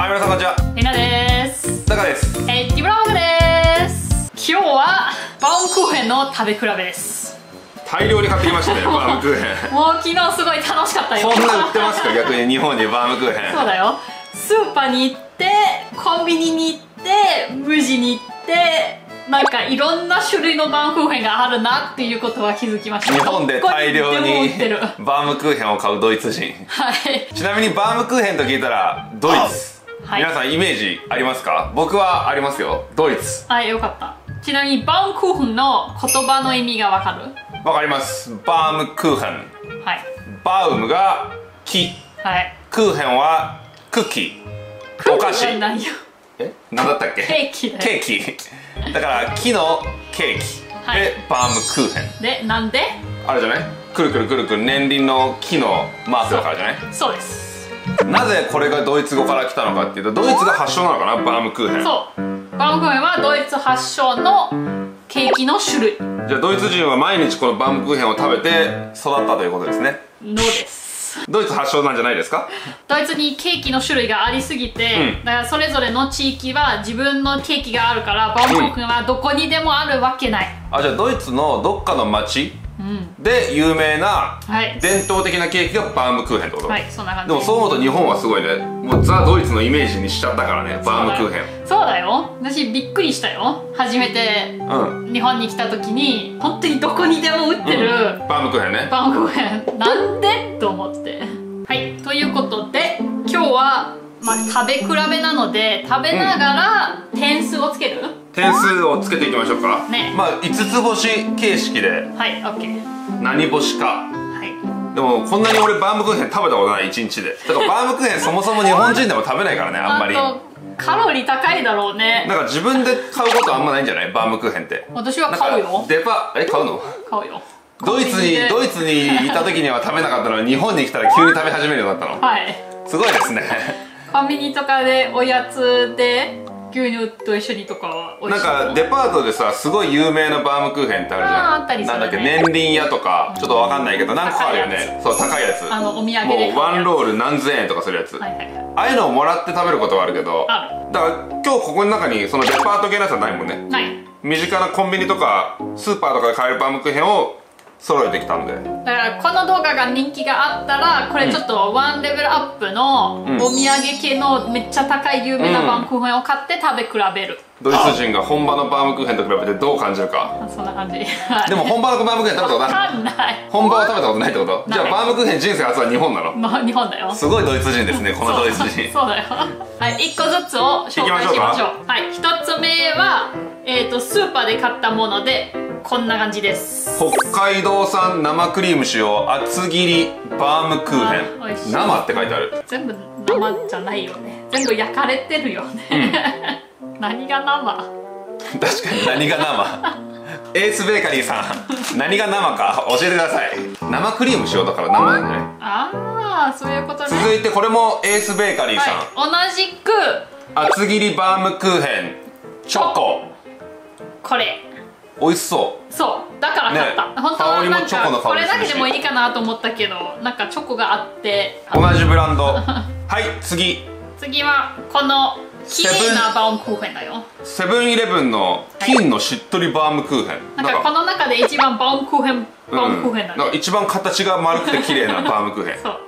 はい皆さんこんにちは。りなです。タカです。エッティブログです。今日はバウムクーヘンの食べ比べです。大量に買ってきましたね バームクーヘン。もう昨日すごい楽しかったよ。そんな売ってますか？逆に日本にバームクーヘン。そうだよ。スーパーに行ってコンビニに行って無地に行ってなんかいろんな種類のバウムクーヘンがあるなっていうことは気づきました。日本で大量にバームクーヘンを買うドイツ人。い。ちなみにバームクーヘンと聞いたらドイツ、はい。皆さんイメージありますか？僕はありますよ。ドイツ。はいよかった。ちなみにバウムクーヘンの言葉の意味がわかる？わかります。バームクーヘン。はい。バウムが木。はい。クーヘンはクッキーお菓子。え？何だったっけ？ケーキ。ケーキ。だから木のケーキ、はい。でバームクーヘン。でなんで？あれじゃない？くるくるくるくる。年輪の木のマークだからじゃない？そうですなぜこれがドイツ語から来たのかっていうとドイツが発祥なのかなバームクーヘン。そう。バウムクーヘンはドイツ発祥のケーキの種類。じゃあドイツ人は毎日このバームクーヘンを食べて育ったということですね。のです。ドイツ発祥なんじゃないですか？ドイツにケーキの種類がありすぎて、うん。だからそれぞれの地域は自分のケーキがあるからバウムクーヘンはどこにでもあるわけない。あじゃあドイツのどっかの町うん。で有名なはい。伝統的なケーキがバームクーヘンってこと、はいそんな感じ。でもそう思うと日本はすごいね。もうザ・ドイツのイメージにしちゃったからねバームクーヘン。そうだよ。私びっくりしたよ。初めてうん。日本に来た時に本当にどこにでも売ってる、バームクーヘンね。バウムクーヘン。なんで？と思って。はい。ということで今日は、まあ、食べ比べなので食べながら点数をつける、点数をつけていきましょうか。ね。まあ5つ星形式で。はい OK 何星か。はい。でもこんなに俺バームクーヘン食べたことない1日で。だからバームクーヘンそもそも日本人でも食べないからねあんまり。カロリー高いだろうね。なんか自分で買うことあんまないんじゃない？バームクーヘンって。私は買うよ。デパえ買うの？買うよ。ドイツにドイツにいた時には食べなかったのに日本に来たら急に食べ始めるようになったの。はい。すごいですね。コンビニとかでおやつで牛乳と一緒にとかは美味しい。なんかデパートでさすごい有名なバームクーヘンってあるじゃん。ね。なんだっけ年輪屋とかちょっとわかんないけど何個かあるよね。そう高いやつ。あのお土産もうワンロール何千円とかするやつ、はいはい。はいああいうのをもらって食べることはあるけどあだから今日ここの中にそのデパート系のやつはないもんね。ない。身近なコンビニとかスーパーとかで買えるバームクーヘンを揃えてきたんで。だからこの動画が人気があったらこれちょっとワンレベルアップのおうん。土産系のめっちゃ高い有名なバウムクーヘンを買って食べ比べる、ドイツ人が本場のバームクーヘンと比べてどう感じるか。あそんな感じでも本場のバームクーヘン食べたことある。わかんない。本場は食べたことないってこと？じゃあないバームクーヘン人生初は日本なの？まあ日本だよ。すごいドイツ人ですねこのドイツ人。そう。そうだよ。はい。1個ずつを紹介しましょう。はい。1つ目は、えー、とスーパーで買ったものでこんな感じです。北海道産生クリーム使用厚切りバームクーヘン。生って書いてある。全部生じゃないよね。全部焼かれてるよね、何が生？確かに何が生？エースベーカリーさん何が生か？教えてください。生クリーム使用だから生なんじゃない？ああそういうことね。続いてこれもエースベーカリーさん、はい、同じく。厚切りバームクーヘン。チョコ。これ美味しそそう。だから買った、ね。本当はなんかこれだけでもいいかなと思ったけどなんかチョコがあって。う同じブランド。はい次。次はこの綺麗なバウムクーヘンだよ。セブンイレブンの金のしっとりバームクーヘン。なんかこの中で一番バウムクーヘンバウムクーヘンだうん、一番形が丸くて綺麗なバームクーヘン。そう。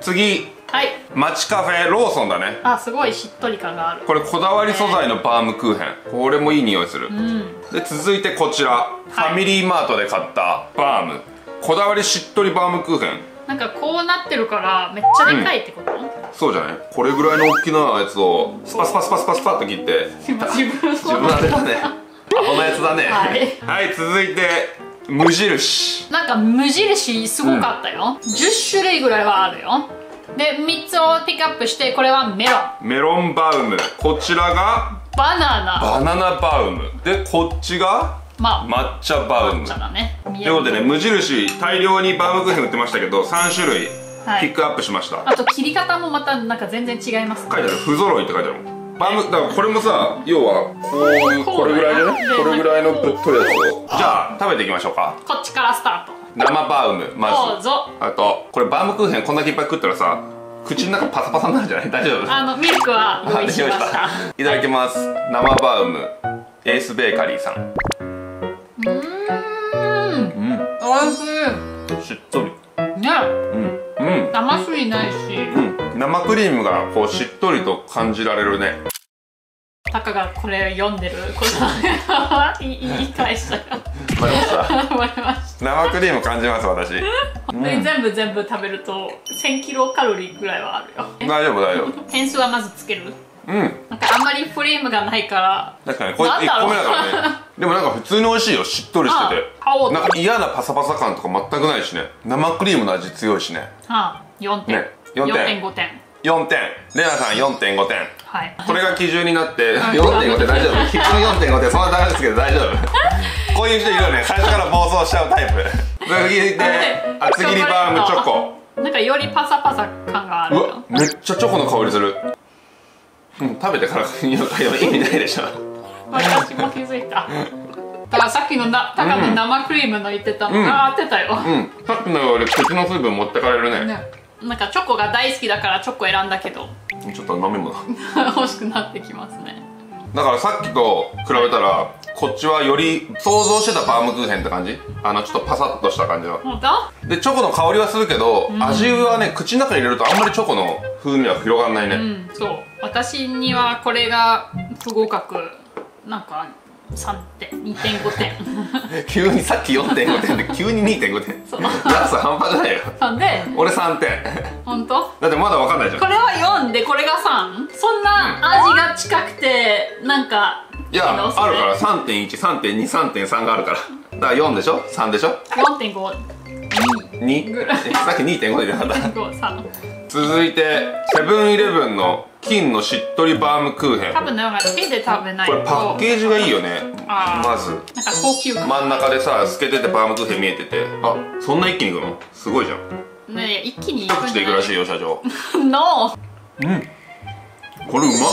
次はい。街カフェローソンだね。あすごいしっとり感がある。これこだわり素材のバームクーヘン。これもいい匂いする、うん。で続いてこちら、ファミリーマートで買ったバーム。こだわりしっとりバームクーヘン。なんかこうなってるからめっちゃでかいってこと、そうじゃない？これぐらいの大きなやつをスパスパスパスパスパッと切って。自分自分当てたね。アホなやつだね。はい。はい、続いて無印。なんか無印すごかったよ、10種類ぐらいはあるよで3つをピックアップしてこれはメロン。メロンバウム。こちらがバナナ。バナナバウム。でこっちがまあ抹茶バウム。抹茶だね。とということでね無印大量にバームクーヘン売ってましたけど3種類はい。ピックアップしました、あと切り方もまたなんか全然違います書いてある。不揃いって書いてある。もんバームだからこれもさ要はこういうこれぐらいでねでこれぐらいのぶっといやつを。じゃあ食べていきましょうか。こっちからスタート生バウムまず。あとこれバームクーヘンこんだけいっぱい食ったらさ口の中パサパサになるんじゃない？大丈夫？あのミルクは用意しました。いただきます。生バウムエースベーカリーさん。うーん。うん。おいししっとり。いね。うん。うん。甘すぎないし。うん。生クリームがこうしっとりと感じられるね。タカがこれ読んでる。こと 言い返したよわかりました。思いまし生クリーム感じます私。た、で全部全部食べると1000キロカロリーぐらいはあるよ。大丈夫大丈夫。点数はまずつける？うん。なんかあんまりフレームがないから。確かにこれ1なんだろう。個目だからね。でもなんか普通に美味しいよしっとりしてて。あ青。なんか嫌なパサパサ感とか全くないしね。生クリームの味強いしね。あ4点、ね4点。4.5点4点。レナさん4.5点はい。これが基準になって4.5点大丈夫？基準4.5点そんなダメですけど大丈夫こういう人いるよね。最初から暴走しちゃうタイプ。次で厚切りバームチョコ。なんかよりパサパサ感があるめっちゃチョコの香りする。うん食べてから意味ないでしょ。私も気づいた。だからさっきのなタカの生クリームの言ってたのが合ってたよ、うん。さっきのより口の水分持ってかれるね。ね。なんかチョコが大好きだからチョコ選んだけど。ちょっと飲み物。欲しくなってきますねだからさっきと比べたらこっちはより想像してたバームクーヘンって感じ？あのちょっとパサッとした感じの。本当？でチョコの香りはするけど、味はね口の中に入れるとあんまりチョコの風味は広がんないね、うんそう。私にはこれが不合格。なんか3点2.5点急にさっき4.5点で 急に2.5点そう。半端じゃないよ。なんで？俺3点。本当？だってまだ分かんないじゃん。これは4でこれが3そんな味が近くてなんかいやあるから。3.13.23.3があるから。だから4でしょ？3でしょ？4.5 2ぐらいさっき2.5で出なかった。2.5 3続いてセブンイレブンの金のしっとりバームクーヘン。多分なんか手で食べないことれパッケージがいいよね。まず。なんか高級感。真ん中でさ透けててバームクーヘン見えてて。あそんな一気にいくの？すごいじゃん。ねえ一気にいくん口じゃない？でいくらしいよ社長。のうん。これうまっ。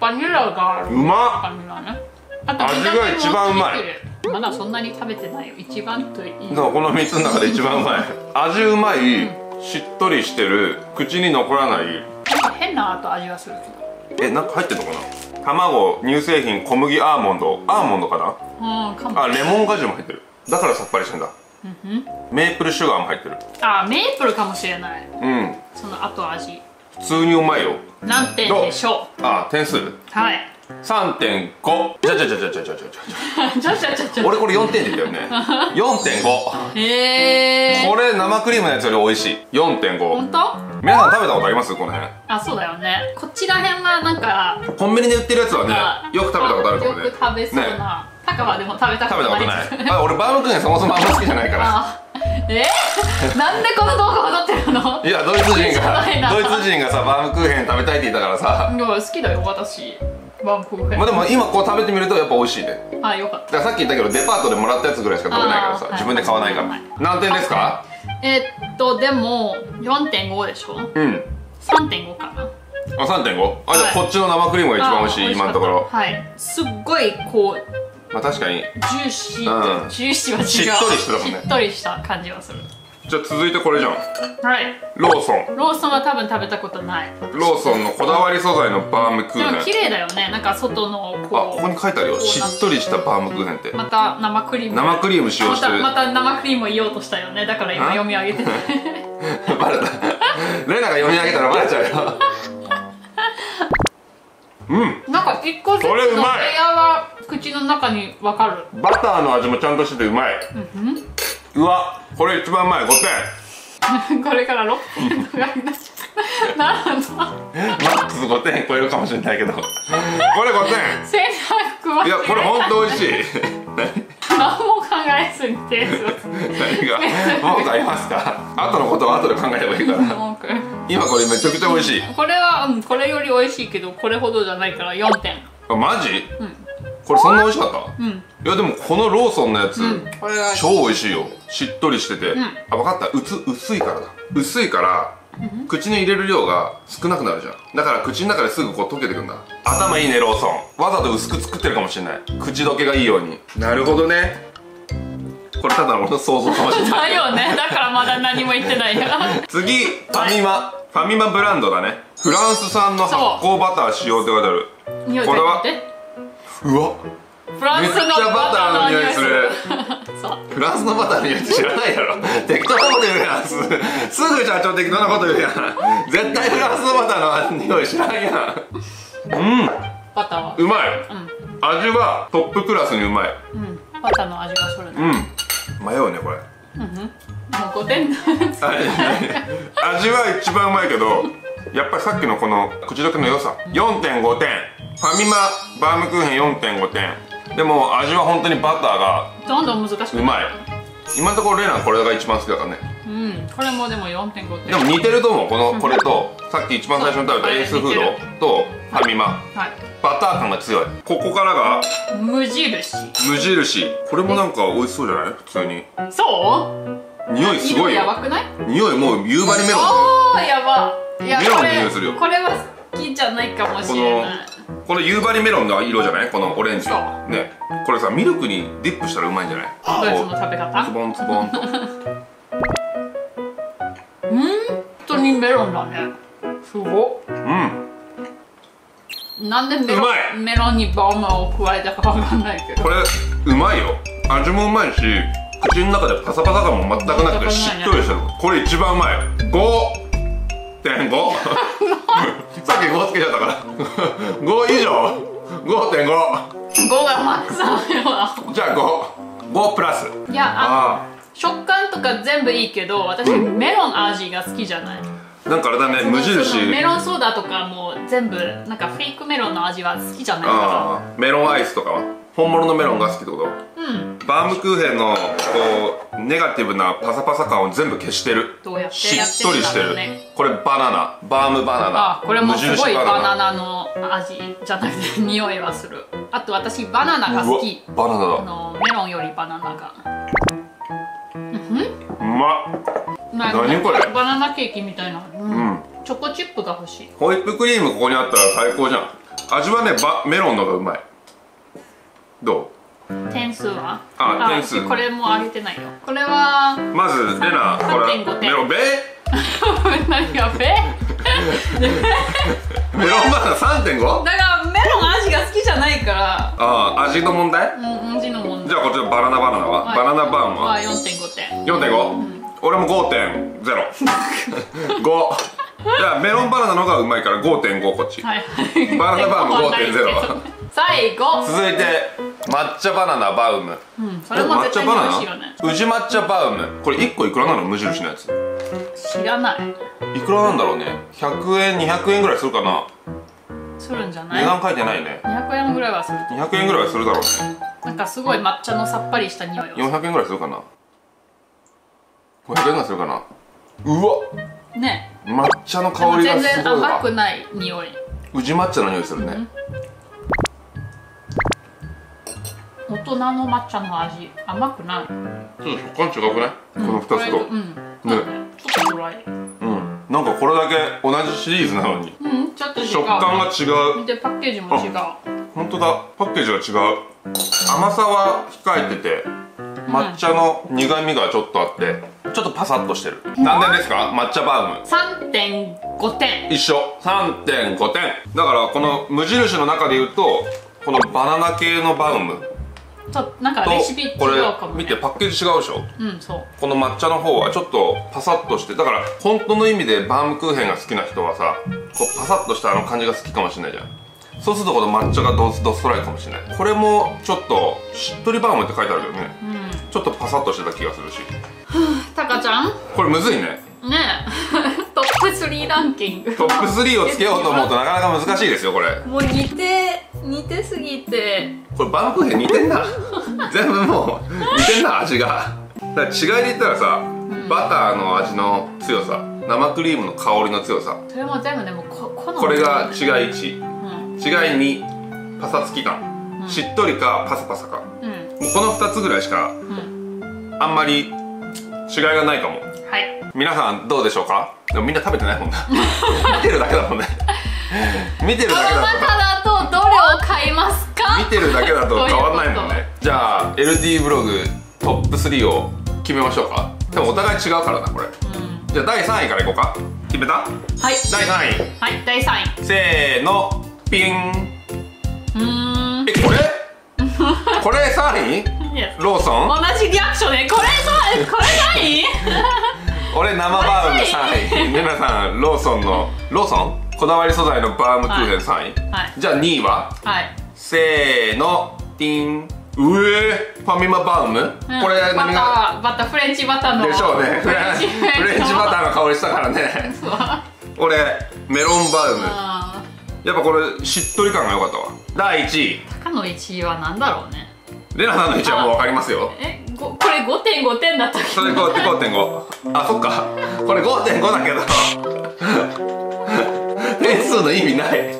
バニラがある。うまっ。バニラね。あと味が一番うまい。まだそんなに食べてないよ。一番とい。いこの3つの中で一番うまい。味うまい。しっとりしてる。口に残らない変な後味がするけえなんか入ってんのかな？卵乳製品小麦アーモンド。アーモンドかな？どうんかも。あレモン果汁も入ってる。だからさっぱりしてんだ。メープルシュガーも入ってる。あメープルかもしれない。うん。その後味。普通にうまいよ。何点でしょあ点数。うはい。3.5じゃじゃじゃじゃじゃじゃじゃちょちょちょちょ俺これ4点って言ったよね4.5へえこれ生クリームのやつより美味しい4.5本当皆さん食べたことあります？この辺。あそうだよね。こっちら辺はなんかコンビニで売ってるやつはあねよく食べたことあるかもね。よく食べそうねな、タカはでも食べた食べたことない。あ俺バームクーヘンそもそもあんま好きじゃないから。あえ？なんでこの動画を撮ってるの？いやドイツ人がドイツ人がさバームクーヘン食べたいって言ったからさ。いや好きだよ私。バンクーヘン。まあでも今こう食べてみるとやっぱ美味しいねあよかった。さっき言ったけどデパートでもらったやつぐらいしか食べないからさ自分で買わないから。はい。何点ですか？えっとでも4.5でしょ？うん。3.5かな。あ3.5あじゃあこっちの生クリームが一番美味しいあ今のところ。はい。すっごいこうまあ確かに。ジューシー、うん。ジューシーは違う。しっとりしてたもんね。しっとりした感じはするじゃあ続いてこれじゃん。はい。ローソン。ローソンは多分食べたことない。ローソンのこだわり素材のバームクでもーヘン。綺麗だよね。なんか外のあこうここに書いてあるよ。しっとりしたバームクーヘンって。また生クリーム。生クリーム使用してる。またまた生クリームを言おうとしたよねだから今あ読み上げてて。バレた。レナが読み上げたらバレちゃうよ。うん。なんか一個ずつのこれうまい。レイヤーは口の中に分かる。バターの味もちゃんとしててうまい、うわこれ一番うまい5点これから6点とかになっちゃマックス5点超えるかもしれないけど。これ5点。1100はいやこれほんと美味しい。何も考えずに点数を何が？文句ありますか？後のことは後で考えればいいから。今これめちゃくちゃ美味しい。これは、うん、これより美味しいけどこれほどじゃないから4点。あマジ、これそんな美味しかった、うん。いやでもこのローソンのやつ、うん。これは超美味しいよ。しっとりしてて、ん。あ分かった。うつ薄いからだ。薄いから、口に入れる量が少なくなるじゃん。だから口の中ですぐこう溶けてくんだ。頭いいねローソン。わざと薄く作ってるかもしれない。口どけがいいように。なるほどね。これただの俺の想像かもしれない。だよね。だからまだ何も言ってないよ。次ファミマ。ファミマブランドだね。フランス産の発酵バター使用って書いてある。これはうわ。フランスのめっちゃバターの匂いする。フランスのバターの匂いって知らないだろ。適当なこと言うやん。すすぐ社長適当なこと言うやん。絶対フランスのバターの匂い知らんやん。うん。バターは？うまい。うん。味はトップクラスにうまい。うん。バターの味がするね。うん。迷うねこれ。もう5点あ味は一番うまいけどやっぱりさっきのこの口どけの良さ。4.5点ファミマバームクーヘン4.5点でも味は本当にバターがどんどん難しくうまい。今のところレナこれが一番好きだからね。うん。これもでも4.5点でも似てると思うこのこれとさっき一番最初に食べたエースフードとファミマ。はい。バター感が強い。ここからが無印。無印。これもなんか美味しそうじゃない？普通に。そう？匂いすごいよ。色やばくない？匂いもう夕張メロンあーやば。いやメロンの匂いするよ。これは好きじゃないかもしれないこの夕張メロンの色じゃない？このオレンジ。そう。ね。これさミルクにディップしたらうまいんじゃない？ドイツの食べ方？ツボンツボン。とうん本当にメロンだね。すごうん。っなんでメロうまい。ンメロンにバウムを加えたかわかんないけど。これうまいよ。味もうまいし口の中でパサパサ感も全くなくてしっとりしてる。これ一番うまい5.5さっき5つけちゃったから。5以上。5.5 5がマックスなのよ。じゃあ55プラス。いやああ食感とか全部いいけど私メロン味が好きじゃない。あなんかあれだね無印。メロンソーダとかも全部なんかフェイクメロンの味は好きじゃないかああ。メロンアイスとかは？本物のメロンが好きってこと？らうん。バームクーヘンのこうネガティブなパサパサ感を全部消してる。どうやって？しやっとりしてる。ね。これバナナ。バームバナナ。あこれもすごい無印バナナの味じゃなくて匂いはする。あと私バナナが好き。うわバナナだ。あのメロンよりバナナが。うまっな何これ？バナナケーキみたいな、うん。うん。チョコチップが欲しい。ホイップクリームここにあったら最高じゃん。味はねバメロンのがうまいど点数は？あ点数。これも上げてないよ。これはうまずレナこれ3.5点メロンベ 何がべ メロンバナナ 3.5? だからメロン味が好きじゃないから。ああ味の問題？うん味の問題。じゃあこっちのバナナバナナは、バナナバーンは？は4.5点4.5、俺も5.0 5 じゃあメロンバナナの方がうまいから5.5こっち、はいはい。バナナバウムわかんないけど5.0最後。続いて抹茶バナナバウム。うんそれも絶対に美味しいよね。宇治抹茶バウム。これ1個いくらなの？無印のやつ。知らない。いくらなんだろうね。100円200円ぐらいするかな。するんじゃない？値段書いてないね。200円ぐらいはする200円ぐらいはするだろうね。なんかすごい抹茶のさっぱりした匂いを400円ぐらいするかな。500円ぐらいするかな。うわね。抹茶の香りが全然甘すごいわ。くない匂い。宇治抹茶の匂いするね、大人の抹茶の味。甘くない。ちょっと食感違くない、この2つと。うん。ね。ちょっとドライ。うん。なんかこれだけ同じシリーズなのに。うん。ちょっと違う。食感が違う。見てパッケージも違う。本当だ。パッケージが違う。甘さは控えてて抹茶の苦みがちょっとあってちょっとパサッとしてる。何点ですか？抹茶バウム。3.5点一緒。3.5点。だからこの無印の中で言うとこのバナナ系のバウムとなんかとレシピ違これうかもね。見てパッケージ違うでしょ？うんそう。この抹茶の方はちょっとパサッとしてだから本当の意味でバームクーヘンが好きな人はさこうパサッとしたあの感じが好きかもしれないじゃん。そうするとこの抹茶がドスドストライクかもしれない。これもちょっとしっとりバームって書いてあるけどね、ちょっとパサッとしてた気がするし。タカちゃん？ねこれむずいね。え。トップ3ランキング。トップ3をつけようと思うとなかなか難しいですよこれ。もう似て似てすぎて。これバームクーヘン似てんな。全部もう似てんな味が。だから違いで言ったらさ、バターの味の強さ生クリームの香りの強さ。それも全部でもここのこれが違い1うん。違い2パサつき感、しっとりかパサパサか。もうん。うこの2つぐらいしかうん。あんまり違いがないかも。はい。皆さんどうでしょうか？でもみんな食べてないもんな見てるだけだもんね。見てるだけだ中だとどれを買いますか？と見てるだけだと変わんないもんね。じゃあ LD ブログトップ3を決めましょうか。でもお互い違うからなこれ。うん。じゃあ第3位からいこうか。決めた？はい。第3位。はい第3位。せーの。ピン。うーん。えこれ？これ3位？ローソン？同じリアクションでこれさこれ何 俺生バーム3位。レナさんローソンのローソン？こだわり素材のバームクーヘン3位、はい。じゃあ2位は？はい。せーの。ティン。うえファミマバーム、うん。これバ何が？バターフレンチバターの。でしょうね。フレンチバター。の香りしたからね。そう。俺メロンバーム。あやっぱこれしっとり感が良かったわ。第1位。ー高の1位は何だろうね。レナさんの1位はもう分かりますよ。えごこれ5.5点だったっけ？それ5 5.5あそっか。これ5.5だけど意味ない。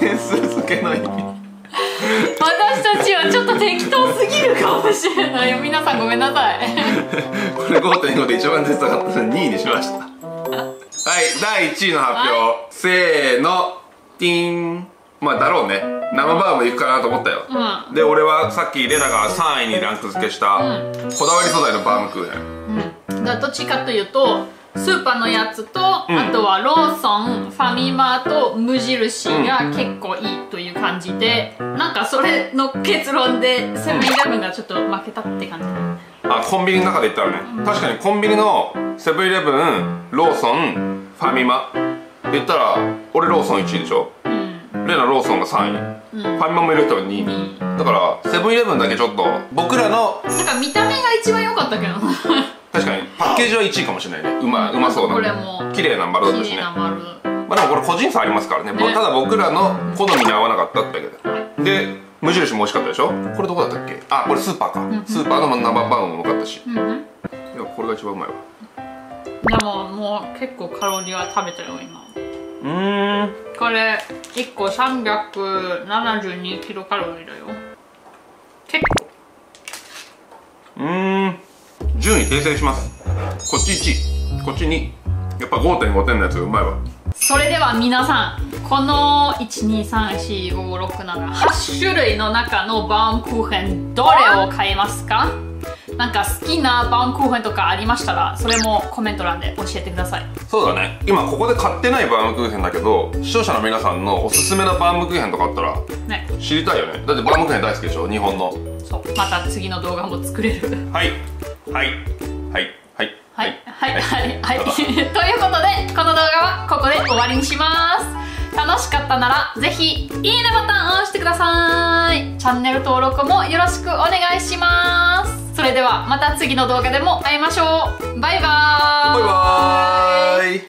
点数付けの意味。私たちはちょっと適当すぎるかもしれない。よ皆さんごめんなさい。これ5.5で一番絶対かったので2位にしました。はい第1位の発表、はせーのティーン。まあだろうね。生バームいくかなと思ったよ、うで俺はさっきレナが3位にランク付けした、うん。こだわり素材のバームクーヘン。うん。だどっちかというとスーパーのやつと、ん。あとはローソンファミマと無印が結構いいという感じで、なんかそれの結論でセブンイレブンがちょっと負けたって感じ。あコンビニの中で言ったらね、確かにコンビニのセブンイレブンローソンファミマで言ったら俺ローソン1位でしょ。うん。レナローソンが3位、うん。ファミマも入れたら2位、だからセブンイレブンだけちょっと僕らのなんか見た目が一番良かったけどな確かに。パッケージは1位かもしれないね。うまうまそうだこれも。綺麗な丸だったしね。綺麗な丸。まあでもこれ個人差ありますからね。ぼねただ僕らの好みに合わなかったってだけで。で無印も美味しかったでしょ？これどこだったっけ？あこれスーパーか、スーパーの生バームもうまかったし。いうんうん。やこれが一番うまいわ。でももう結構カロリーは食べたよ今。うーん。これ1個372キロカロリーだよ結構うーん順位訂正します。こっち1位。こっち2位。やっぱ5.5点のやつがうまいわ。それでは皆さんこの1234567種類の中のバウムクーヘンどれを買いますか？なんか好きなバウムクーヘンとかありましたらそれもコメント欄で教えてください。そうだね。今ここで買ってないバームクーヘンだけど視聴者の皆さんのおすすめのバームクーヘンとかあったらね。知りたいよね。だってバームクーヘン大好きでしょ？日本のそう。また次の動画も作れる。はい。はい。はい。はい。はい。はい。はい。はい。ということでこの動画はここで終わりにします。楽しかったならぜひいいねボタンを押してください。チャンネル登録もよろしくお願いします。それではまた次の動画でも会いましょう。バイバーイ。バイバーイ